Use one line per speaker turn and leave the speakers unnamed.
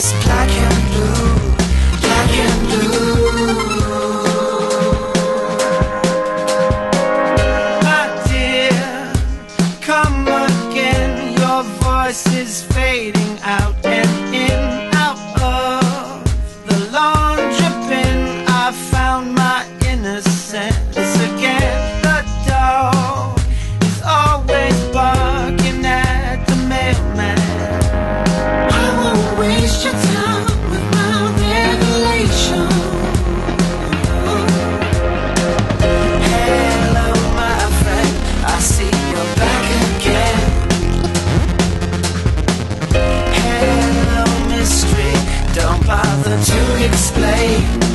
is black and blue, black and blue. My dear, come again. Your voice is fading out. display.